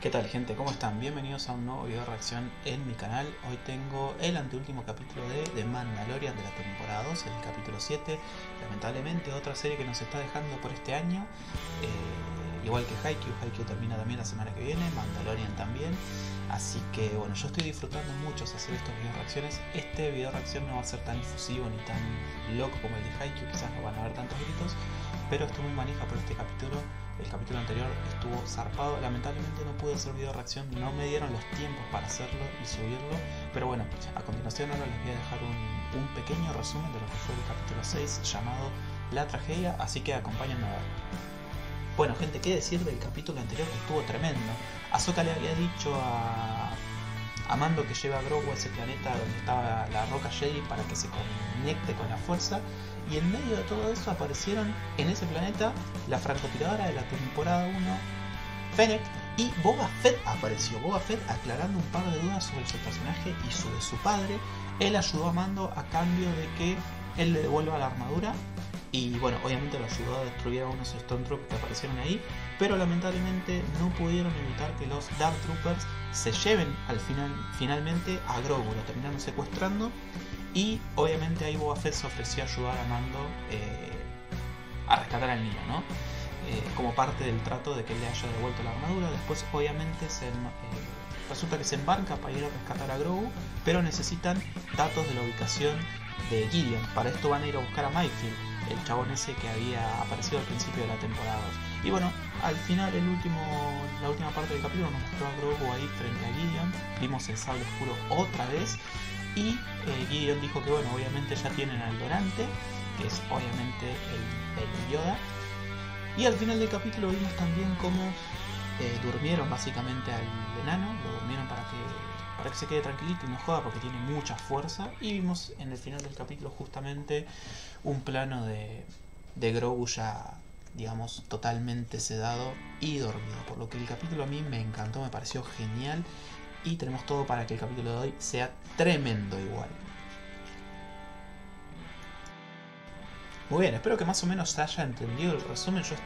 ¿Qué tal gente? ¿Cómo están? Bienvenidos a un nuevo video de reacción en mi canal. Hoy tengo el anteúltimo capítulo de The Mandalorian de la temporada 2, el capítulo 7. Lamentablemente otra serie que nos está dejando por este año. Eh, igual que Haikyuu, Haikyuu termina también la semana que viene, Mandalorian también. Así que bueno, yo estoy disfrutando mucho hacer estos videos reacciones. Este video reacción no va a ser tan difusivo ni tan loco como el de Haikyuu, quizás no van a haber tantos gritos, pero estoy muy manija por este capítulo el capítulo anterior estuvo zarpado. Lamentablemente no pude hacer video reacción, no me dieron los tiempos para hacerlo y subirlo. Pero bueno, a continuación ahora les voy a dejar un, pequeño resumen de lo que fue el capítulo 6 llamado La tragedia, así que acompáñenme a ver. Bueno, gente, ¿qué decir del capítulo anterior que estuvo tremendo? Ahsoka le había dicho a, a Mando que lleva a Grogu a ese planeta donde estaba la roca Jedi para que se conecte con la fuerza y en medio de todo eso aparecieron en ese planeta la francotiradora de la temporada 1, Fennec, y Boba Fett apareció. Boba Fett aclarando un par de dudas sobre su personaje y sobre su padre. Él ayudó a Mando a cambio de que él le devuelva la armadura. Y bueno, obviamente lo ayudó a destruir a unos Stormtroopers que aparecieron ahí. Pero lamentablemente no pudieron evitar que los Dark Troopers se lleven al final, finalmente a Grogu. Lo terminaron secuestrando y obviamente ahí Boba Fett se ofreció a ayudar a Mando eh, a rescatar al niño, ¿no? Eh, como parte del trato de que él le haya devuelto la armadura. Después, obviamente, se, eh, resulta que se embarca para ir a rescatar a Grogu, pero necesitan datos de la ubicación de Gideon. Para esto van a ir a buscar a Mayfield, el chabón ese que había aparecido al principio de la temporada 2. Y bueno, al final, el último, la última parte del capítulo nos mostró a Grogu ahí frente a Gideon. Vimos el sable oscuro otra vez y eh, Gideon dijo que bueno, obviamente ya tienen al Dorante, que es obviamente el, Yoda. Y al final del capítulo vimos también cómo eh, durmieron básicamente al enano, lo durmieron para que, para que se quede tranquilito y no joda porque tiene mucha fuerza. Y vimos en el final del capítulo justamente un plano de, de Grogu ya digamos, totalmente sedado y dormido. Por lo que el capítulo a mí me encantó, me pareció genial y tenemos todo para que el capítulo de hoy sea tremendo igual. Muy bien, espero que más o menos haya entendido el resumen. Yo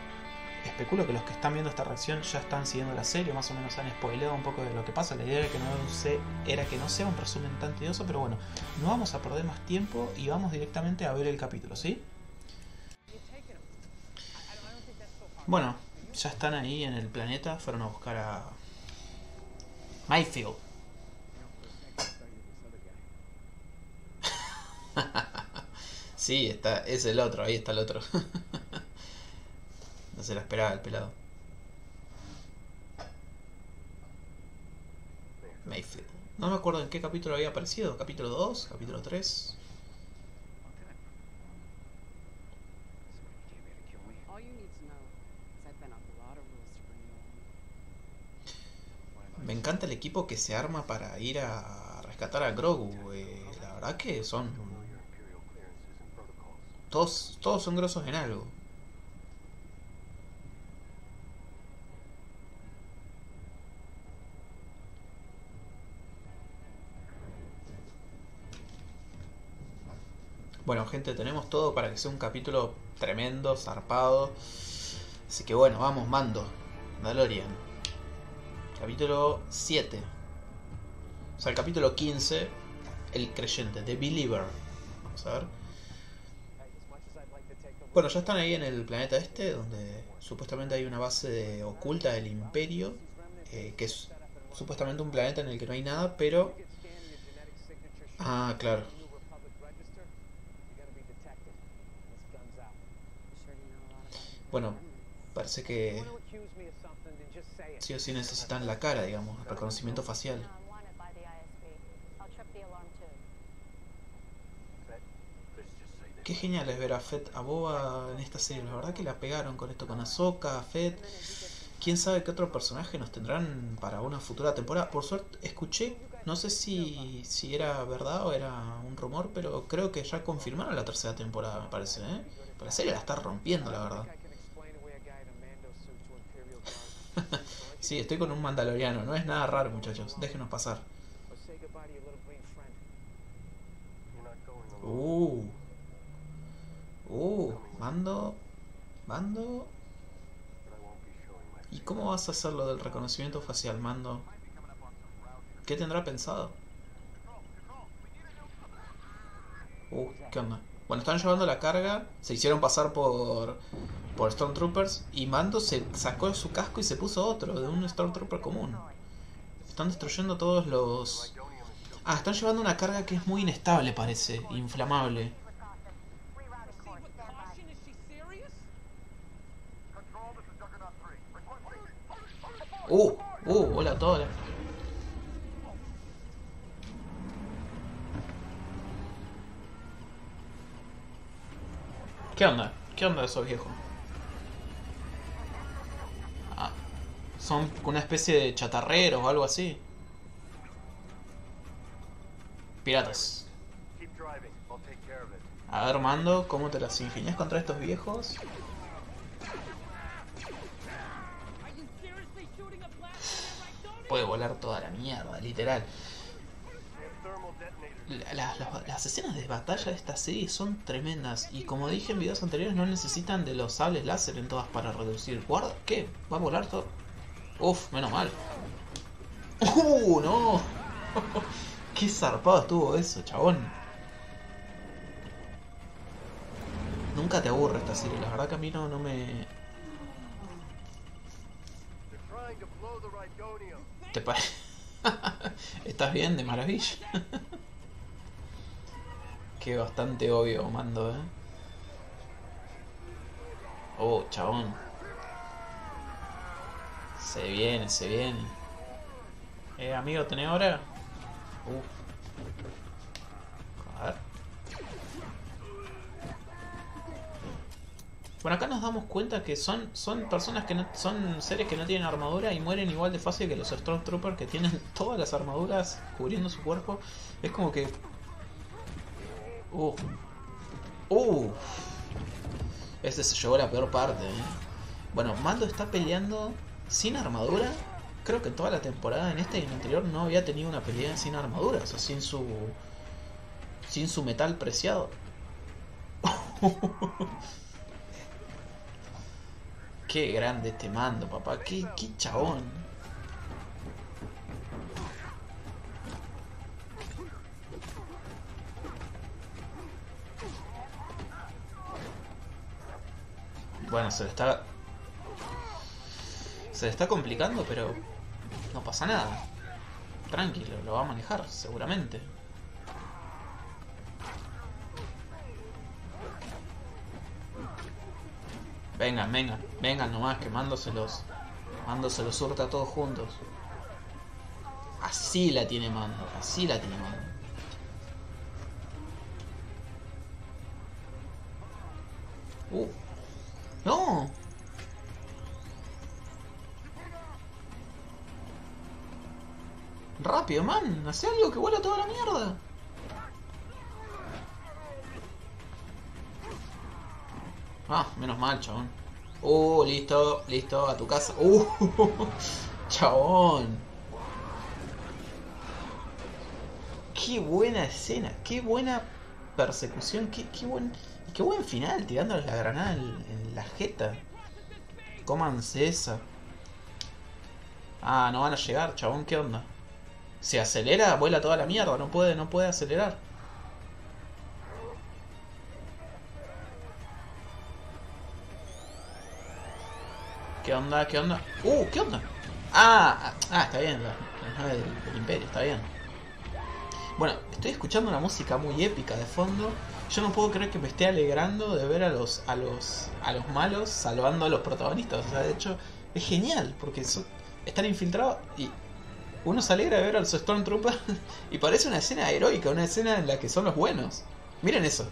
especulo que los que están viendo esta reacción ya están siguiendo la serie, más o menos han spoileado un poco de lo que pasa. La idea era que no, era que no sea un resumen tan tedioso, pero bueno, no vamos a perder más tiempo y vamos directamente a ver el capítulo, ¿sí? Bueno, ya están ahí en el planeta, fueron a buscar a, Mayfield. sí, está, es el otro, ahí está el otro. no se la esperaba el pelado. Mayfield. No me acuerdo en qué capítulo había aparecido. ¿Capítulo 2? ¿Capítulo 3? Me encanta el equipo que se arma para ir a rescatar a Grogu. Eh, la verdad que son... Todos, todos son grosos en algo. Bueno, gente, tenemos todo para que sea un capítulo tremendo, zarpado. Así que bueno, vamos, mando. Mandalorian capítulo 7. O sea, el capítulo 15, el creyente, The Believer. Vamos a ver. Bueno, ya están ahí en el planeta este, donde supuestamente hay una base oculta del imperio, eh, que es supuestamente un planeta en el que no hay nada, pero... Ah, claro. Bueno, parece que sí o sí necesitan la cara, digamos, reconocimiento facial. Qué genial es ver a Fett, a Boba en esta serie. La verdad que la pegaron con esto, con Ahsoka, a Fett. Quién sabe qué otro personaje nos tendrán para una futura temporada. Por suerte, escuché, no sé si, si era verdad o era un rumor, pero creo que ya confirmaron la tercera temporada, me parece. ¿eh? la serie la está rompiendo, la verdad. Sí, estoy con un mandaloriano. No es nada raro, muchachos. Déjenos pasar. Uh. Uh. Mando. Mando. ¿Y cómo vas a hacer lo del reconocimiento facial, mando? ¿Qué tendrá pensado? Uh, ¿qué onda? Bueno, están llevando la carga, se hicieron pasar por, por Stormtroopers y Mando se sacó su casco y se puso otro, de un Stormtrooper común. Están destruyendo todos los... Ah, están llevando una carga que es muy inestable, parece, inflamable. Uh, uh, hola a ¿Qué onda? ¿Qué onda esos viejos? Ah, son una especie de chatarreros o algo así. Piratas. A ver, Mando, ¿cómo te las ingenias contra estos viejos? Puede volar toda la mierda, literal. Las escenas de batalla de esta serie son tremendas y como dije en videos anteriores no necesitan de los sables láser en todas para reducir. Guarda, ¿qué? ¿Va a volar todo? Uf, menos mal. ¡Uh, no! ¡Qué zarpado estuvo eso, chabón! Nunca te aburre esta serie, la verdad que a mí no, no me... ¿Te parece? ¿Estás bien? De maravilla. que bastante obvio, mando, ¿eh? Oh, chabón. Se viene, se viene. Eh, amigo, ¿tenés hora? Uf. Bueno, acá nos damos cuenta que son, son personas que no, son seres que no tienen armadura y mueren igual de fácil que los Stormtroopers que tienen todas las armaduras cubriendo su cuerpo. Es como que... Uh. Uh. Ese se llevó la peor parte. ¿eh? Bueno, Mando está peleando sin armadura. Creo que toda la temporada en este y en el anterior no había tenido una pelea sin armadura. O sea, sin su... Sin su metal preciado. Qué grande te mando, papá. Qué, qué chabón. Bueno, se le está... Se le está complicando, pero... No pasa nada. Tranquilo, lo va a manejar, seguramente. Vengan, vengan, vengan nomás, quemándoselos. Mándoselos surta todos juntos. Así la tiene mando, así la tiene mando. Uh. ¡No! Rápido, man. Hace algo que vuela toda la mierda. Ah, menos mal, chabón. Uh, listo, listo, a tu casa. Uh, chabón. Qué buena escena, qué buena persecución, qué, qué buen qué buen final, tirándoles la granada en, la jeta. Cómanse esa. Ah, no van a llegar, chabón, ¿qué onda? Se acelera, vuela toda la mierda, no puede, no puede acelerar. ¿Qué onda? ¿Qué onda? ¡Uh! ¿Qué onda? Ah, ah, está bien, la, nave del, imperio, está bien. Bueno, estoy escuchando una música muy épica de fondo. Yo no puedo creer que me esté alegrando de ver a los, a los, a los malos salvando a los protagonistas. O sea, de hecho, es genial, porque están infiltrados y uno se alegra de ver a los Stormtroopers y parece una escena heroica, una escena en la que son los buenos. Miren eso.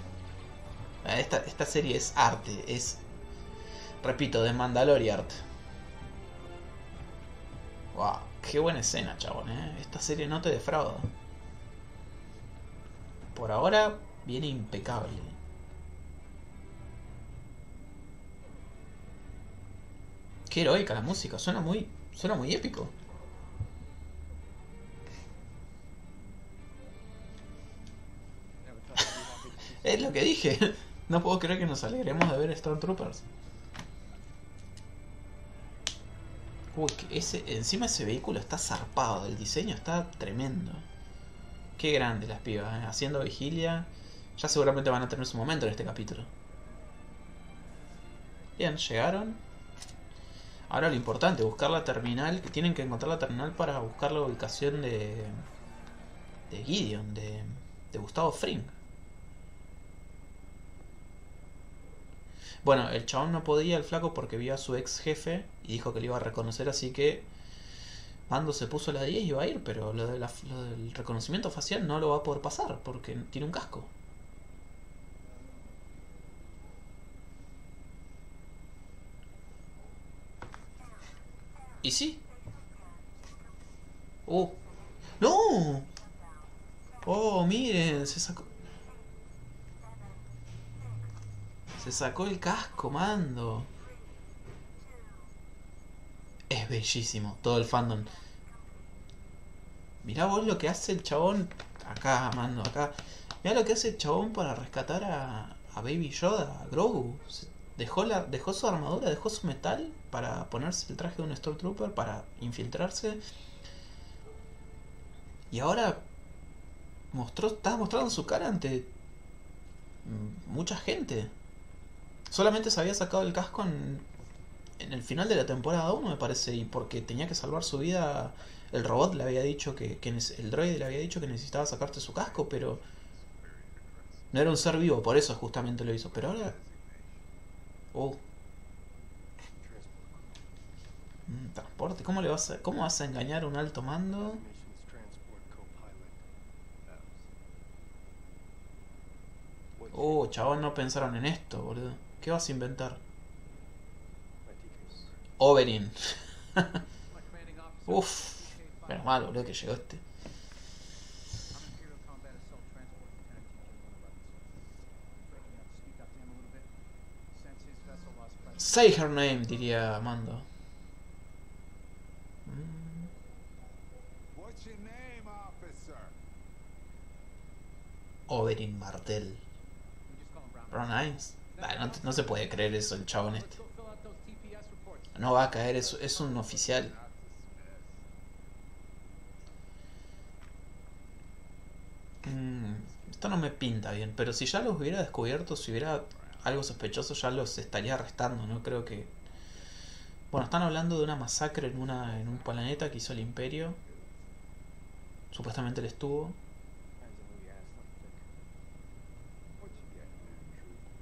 Esta, esta serie es arte, es Repito, de Mandalorian. Wow, qué buena escena, chabón, ¿eh? Esta serie no te defrauda. Por ahora, viene impecable. Qué heroica la música, suena muy, suena muy épico. es lo que dije. No puedo creer que nos alegremos de ver Stormtroopers. Uy, ese, encima ese vehículo está zarpado, el diseño está tremendo. Qué grande las pibas, ¿eh? haciendo vigilia. Ya seguramente van a tener su momento en este capítulo. Bien, llegaron. Ahora lo importante, buscar la terminal. Que tienen que encontrar la terminal para buscar la ubicación de. de Gideon, de, de Gustavo Fring. Bueno, el chabón no podía, el flaco, porque vio a su ex jefe y dijo que le iba a reconocer, así que Mando se puso la 10 y iba a ir, pero lo, de la- del reconocimiento facial no lo va a poder pasar porque tiene un casco. ¿Y sí? ¡Oh! ¡No! ¡Oh, miren! Se sacó... Se sacó el casco, mando. Es bellísimo, todo el fandom. Mirá vos lo que hace el chabón. Acá, mando, acá. Mirá lo que hace el chabón para rescatar a, Baby Yoda, a Grogu. Dejó, la, dejó su armadura, dejó su metal para ponerse el traje de un Stormtrooper, para infiltrarse. Y ahora mostró, está mostrando su cara ante mucha gente. Solamente se había sacado el casco en, en el final de la temporada 1, me parece, y porque tenía que salvar su vida, el robot le había dicho que, el droide le había dicho que necesitaba sacarte su casco, pero no era un ser vivo, por eso justamente lo hizo. Pero ahora... Oh. Mm, Transporte, ¿cómo le vas a, cómo vas a engañar a un alto mando? Oh, chabón, no pensaron en esto, boludo. ¿Qué vas a inventar? Oberyn. Uf, menos mal, boludo, que llegó este. I'm Imperial Combat Assault Transport Lieutenant TJ 111. Breaking out to speak up to him a little bit. Since his vessel lost presence. Say her name, diría Mando. Mm, What's your name, officer? Oberyn Martell. We just no, se puede creer eso, el chabón este. No va a caer, es, es un oficial. Mm, esto no me pinta bien, pero si ya los hubiera descubierto, si hubiera algo sospechoso, ya los estaría arrestando, no creo que... Bueno, están hablando de una masacre en, una, en un planeta que hizo el imperio. Supuestamente él estuvo.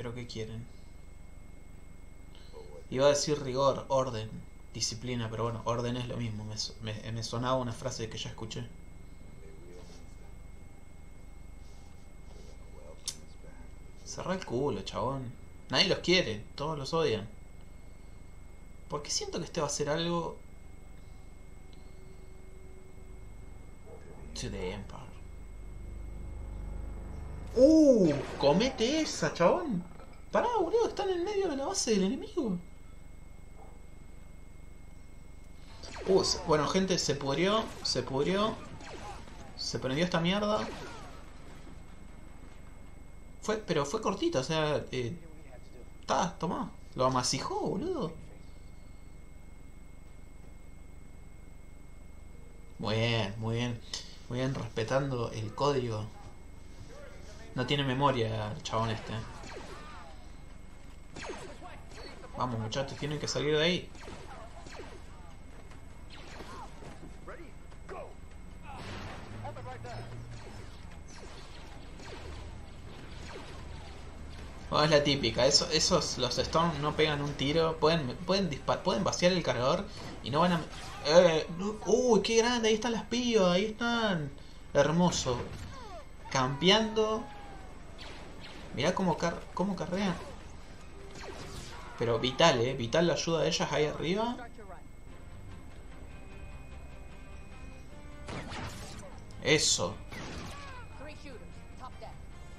Pero ¿qué quieren? Iba a decir rigor, orden, disciplina, pero bueno, orden es lo mismo. Me, me, sonaba una frase que ya escuché. Cerrá el culo, chabón. Nadie los quiere, todos los odian. Porque siento que este va a ser algo. To the Empire. ¡Uh! ¡Comete esa, chabón! Pará, boludo, están en medio de la base del enemigo. Uh, bueno, gente, se pudrió, se pudrió. Se prendió esta mierda. Fue, pero fue cortito, o sea, eh, está. Lo amasijó, boludo. Muy bien, muy bien. Muy bien, respetando el código. No tiene memoria el chabón este. Vamos muchachos, tienen que salir de ahí. Oh, es la típica, Eso, esos los Storm no pegan un tiro, pueden, pueden, dispar, pueden vaciar el cargador y no van a... Eh, ¡Uy, qué grande! Ahí están las pibas, ahí están. Hermoso. Campeando Mirá cómo, car cómo carrean. Pero vital, eh, vital la ayuda de ellas ahí arriba. Eso.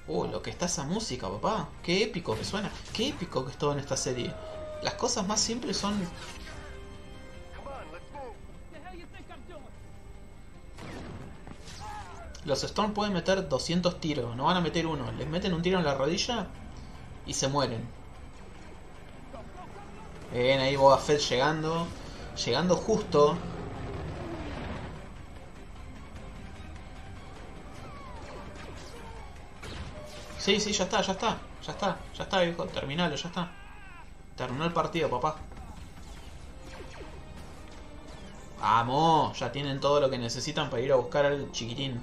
Uh, lo que está esa música, papá. Qué épico que suena. Qué épico que es todo en esta serie. Las cosas más simples son. Los Storm pueden meter 200 tiros, no van a meter uno. Les meten un tiro en la rodilla y se mueren. Bien, ahí Boba Fett llegando. Llegando justo. Sí, sí, ya está, ya está. Ya está, ya está, viejo. Terminalo, ya está. Terminó el partido, papá. Vamos, ya tienen todo lo que necesitan para ir a buscar al chiquitín.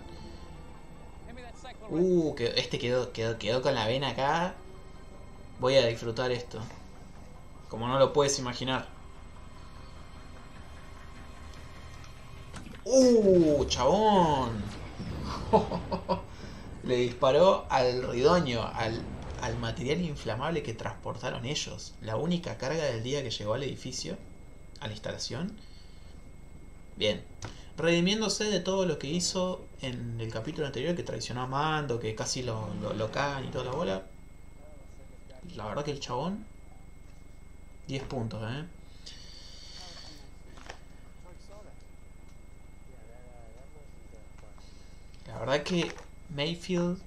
Uh, que este quedó, quedó, quedó con la vena acá. Voy a disfrutar esto. Como no lo puedes imaginar. Uh, chabón. Le disparó al ridoño, al, al material inflamable que transportaron ellos. La única carga del día que llegó al edificio, a la instalación. Bien. Redimiéndose de todo lo que hizo en el capítulo anterior, que traicionó a Mando, que casi lo, lo, lo cagan y toda la bola. La verdad que el chabón. 10 puntos, eh. La verdad que Mayfield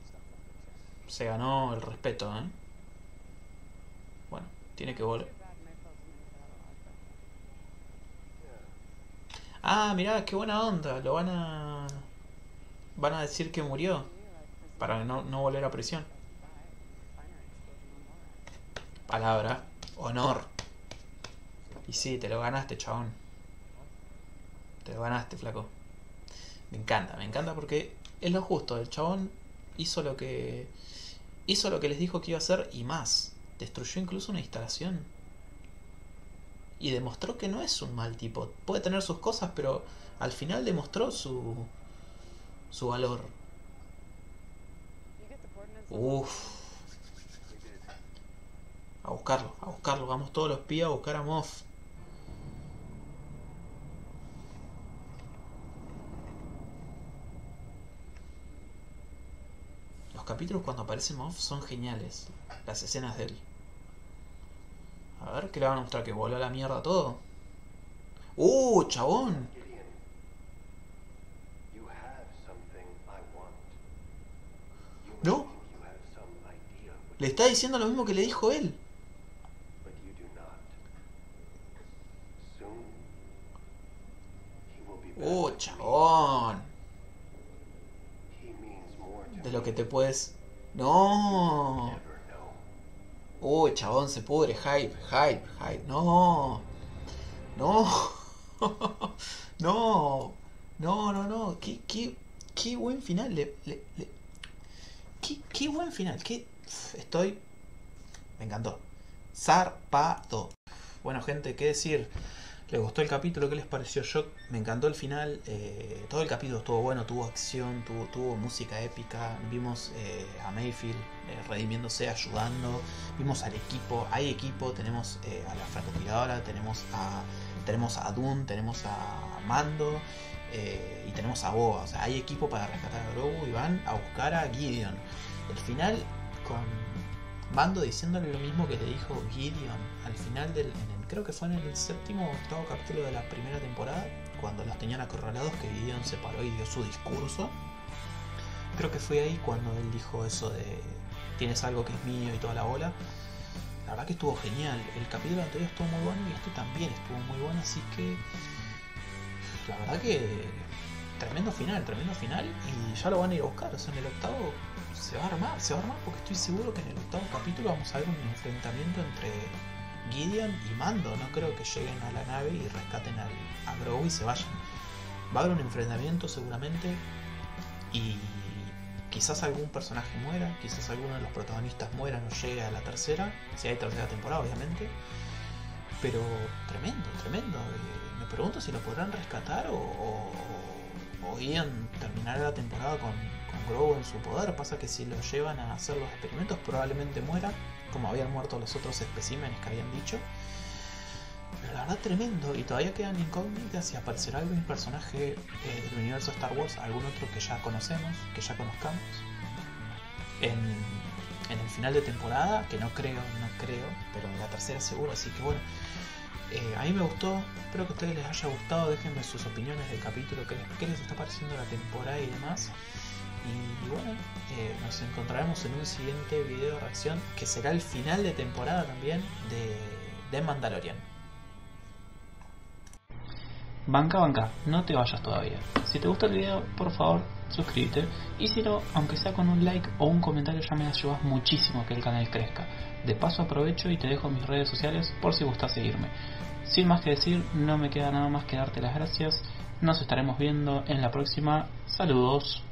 se ganó el respeto, ¿eh? Bueno, tiene que volver. Ah, mirá, qué buena onda. Lo van a... Van a decir que murió. Para no, no volver a prisión. Palabra. Honor. Y sí, te lo ganaste, chabón. Te lo ganaste, flaco. Me encanta, me encanta porque es lo justo. El chabón hizo lo que. Hizo lo que les dijo que iba a hacer y más. Destruyó incluso una instalación. Y demostró que no es un mal tipo. Puede tener sus cosas, pero al final demostró su. su valor. Uff. A buscarlo, a buscarlo. Vamos todos los pías a buscar a Moff. Los capítulos cuando aparece Moff son geniales. Las escenas de él. A ver, ¿qué le van a mostrar? ¿Que voló la mierda todo? ¡Uh, chabón! No. Le está diciendo lo mismo que le dijo él. ¡Uh, chabón! De lo que te puedes... ¡No! Uy, chabón, se pudre. Hype, hype, hype. No. No. No. No, no, no. Qué, qué, qué buen final. Le, le- le- Qué, qué buen final. Qué... Estoy... Me encantó. Zarpado. Bueno, gente, ¿qué decir? ¿Les gustó el capítulo? ¿Qué les pareció? Yo me encantó el final. eh, todo el capítulo estuvo bueno, tuvo acción, tuvo, música épica. Vimos eh, a Mayfield eh, redimiéndose, ayudando. Vimos al equipo. Hay equipo, tenemos a la francotiradora, tenemos a, tenemos a Dune, tenemos a Mando y tenemos a Boba. O sea, hay equipo para rescatar a Grogu y van a buscar a Gideon. El final con Mando diciéndole lo mismo que le dijo Gideon al final del. Creo que fue en el séptimo o octavo capítulo de la primera temporada, cuando los tenían acorralados, que Gideon se paró y dio su discurso. Creo que fue ahí cuando él dijo eso de tienes algo que es mío y toda la bola. La verdad que estuvo genial. El capítulo anterior estuvo muy bueno y este también estuvo muy bueno, así que la verdad que tremendo final, tremendo final y ya lo van a ir a buscar. O sea, en el octavo se va a armar, se va a armar porque estoy seguro que en el octavo capítulo vamos a ver un enfrentamiento entre Gideon y Mando. No creo que lleguen a la nave y rescaten a Grogu y se vayan. Va a haber un enfrentamiento seguramente y quizás algún personaje muera, quizás alguno de los protagonistas mueran o llegue a la tercera, si hay tercera temporada obviamente. Pero tremendo, tremendo. Eh, me pregunto si lo podrán rescatar o, o, o la temporada con, con Grogu en su poder. Pasa que si lo llevan a hacer los experimentos probablemente muera, como habían muerto los otros especímenes que habían dicho. Pero la verdad tremendo y todavía quedan incógnitas si aparecerá algún personaje eh, del universo Star Wars, algún otro que ya conocemos, que ya conozcamos. En, en el final de temporada, que no creo, no creo, pero en la tercera seguro, así que bueno. Eh, a mí me gustó, espero que a ustedes les haya gustado, déjenme sus opiniones del capítulo, qué les, qué les está pareciendo la temporada y demás. Y, bueno, eh, nos encontraremos en un siguiente video de reacción que será el final de temporada también de, de Mandalorian. Banca, banca, no te vayas todavía. Si te gustó el video, por favor, suscríbete. Y si no, aunque sea con un like o un comentario, ya me ayudas muchísimo a que el canal crezca. De paso aprovecho y te dejo mis redes sociales por si gustas seguirme. Sin más que decir, no me queda nada más que darte las gracias. Nos estaremos viendo en la próxima. Saludos.